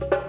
Bye.